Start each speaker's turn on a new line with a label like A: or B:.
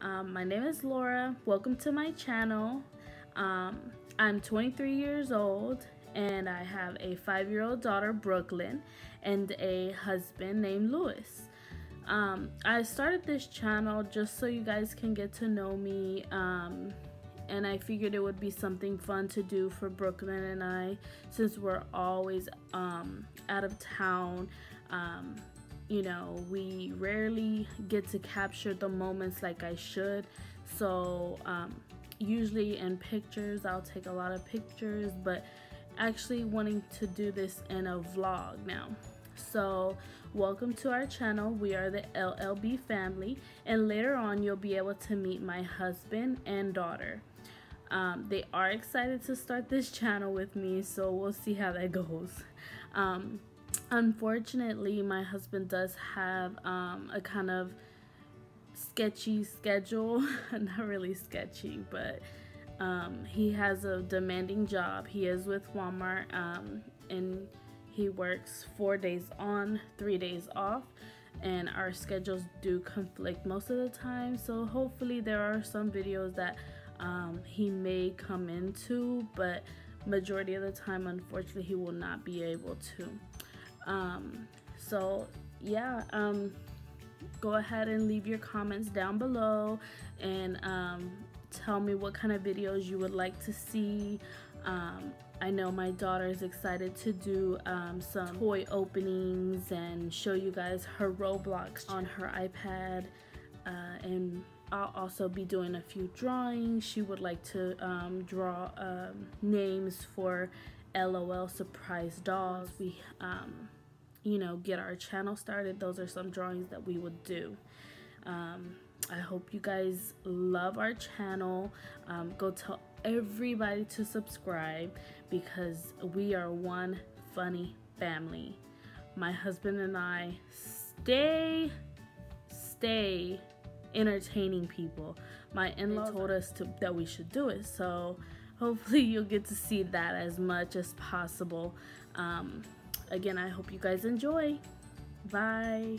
A: Um, my name is Laura. Welcome to my channel. Um, I'm 23 years old and I have a five-year-old daughter, Brooklyn, and a husband named Lewis. Um, I started this channel just so you guys can get to know me um, and I figured it would be something fun to do for Brooklyn and I since we're always um, out of town. Um, you know, we rarely get to capture the moments like I should. So, um, usually in pictures, I'll take a lot of pictures, but actually wanting to do this in a vlog now. So, welcome to our channel. We are the LLB family, and later on, you'll be able to meet my husband and daughter. Um, they are excited to start this channel with me, so we'll see how that goes. Um, unfortunately, my husband does have um, a kind of sketchy schedule. Not really sketchy, but um, he has a demanding job. He is with Walmart um, and he works four days on, three days off. And our schedules do conflict most of the time. So hopefully there are some videos that um, he may come into, but majority of the time, unfortunately, he will not be able to. Um, so yeah, um, go ahead and leave your comments down below and um, tell me what kind of videos you would like to see. Um, I know my daughter is excited to do um, some toy openings and show you guys her Roblox on her iPad uh, and I'll also be doing a few drawings. She would like to um, draw um, names for LOL surprise dolls. We, um, you know, get our channel started. Those are some drawings that we would do. Um, I hope you guys love our channel. Um, go tell everybody to subscribe because we are one funny family. My husband and I stay, stay entertaining people. My in-laws told us to, that we should do it, so hopefully you'll get to see that as much as possible. Um, again, I hope you guys enjoy. Bye.